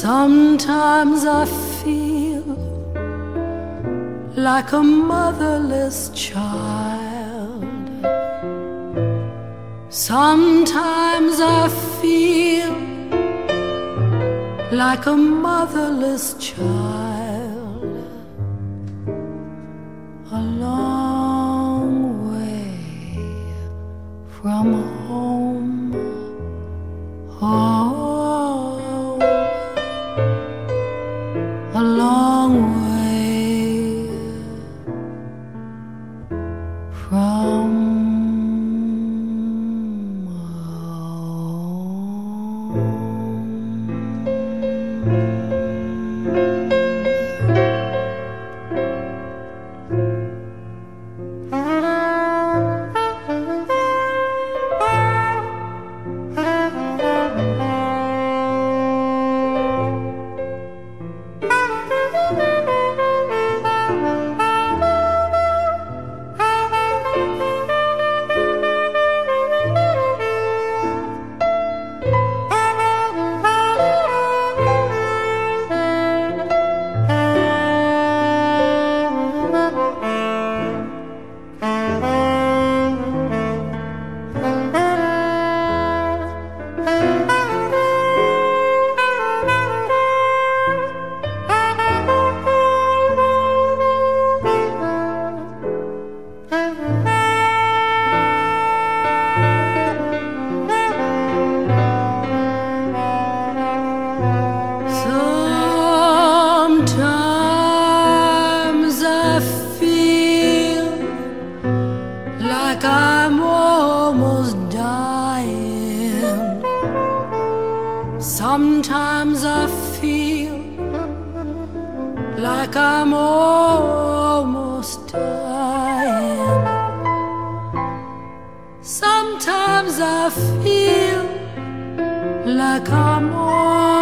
Sometimes I feel like a motherless child. Sometimes I feel like a motherless child. Sometimes I feel like I'm almost dying. Sometimes I feel like I'm almost